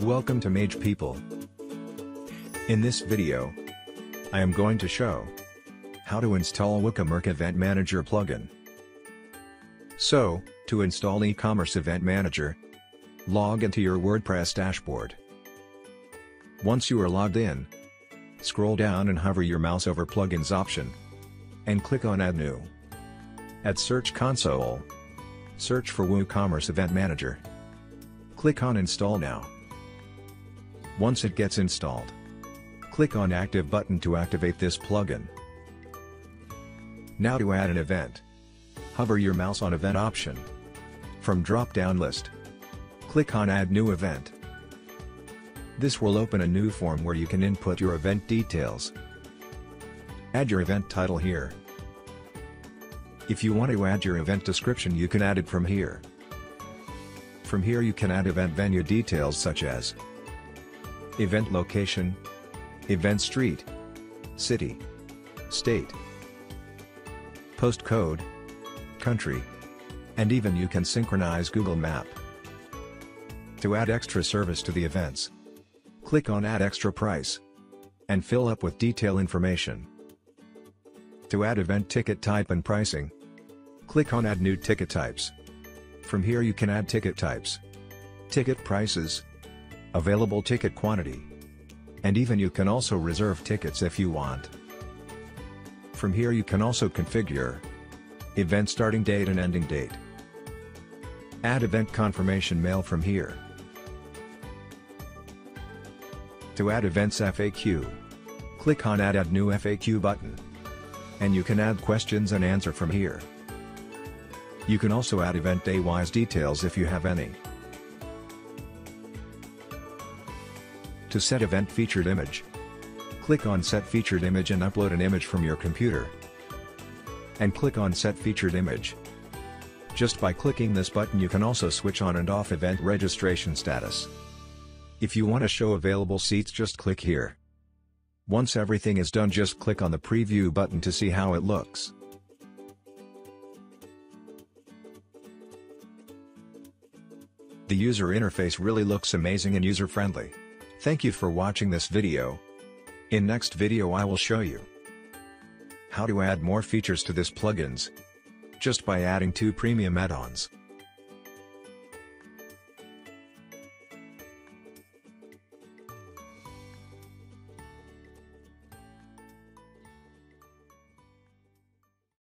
Welcome to Mage People. In this video, I am going to show how to install WooCommerce Event Manager plugin. So, to install WooCommerce Event Manager, log into your WordPress dashboard. Once you are logged in, scroll down and hover your mouse over Plugins option, and click on Add New. At Search Console, search for WooCommerce Event Manager. Click on Install Now. Once it gets installed, click on Active button to activate this plugin. Now to add an event. Hover your mouse on Event option. From drop-down list, click on Add New Event. This will open a new form where you can input your event details. Add your event title here. If you want to add your event description you can add it from here. From here you can add event venue details such as Event location Event street City State Postcode Country and even you can synchronize Google Map. To add extra service to the events, click on Add Extra Price and fill up with detail information. To add event ticket type and pricing, click on Add New Ticket Types. From here you can add ticket types, ticket prices, available ticket quantity, and even you can also reserve tickets if you want. From here you can also configure event starting date and ending date. Add event confirmation mail from here. To add events FAQ, click on Add Add New FAQ button. And you can add questions and answer from here. You can also add event day-wise details if you have any. To set event featured image, click on Set Featured Image and upload an image from your computer. And click on Set Featured Image. Just by clicking this button you can also switch on and off event registration status. If you want to show available seats just click here. Once everything is done just click on the preview button to see how it looks. The user interface really looks amazing and user-friendly. Thank you for watching this video. In next video I will show you how to add more features to this plugins just by adding two premium add-ons.